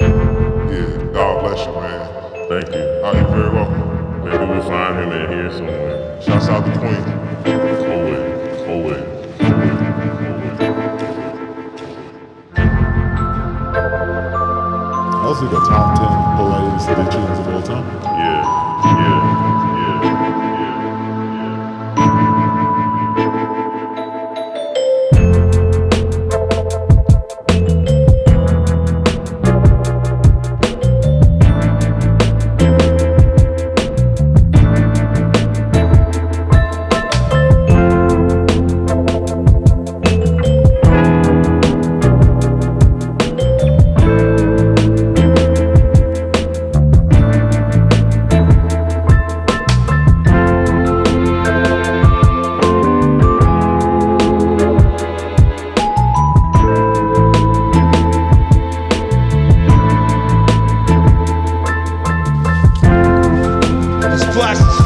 Yeah, God bless you, man. Thank you. Oh, you're very welcome. Maybe we'll find him in here somewhere. Shouts out to Queen. Always, always, Those are the top 10 poetic ditchings of all time. Yeah.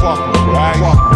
fuck right? Fuck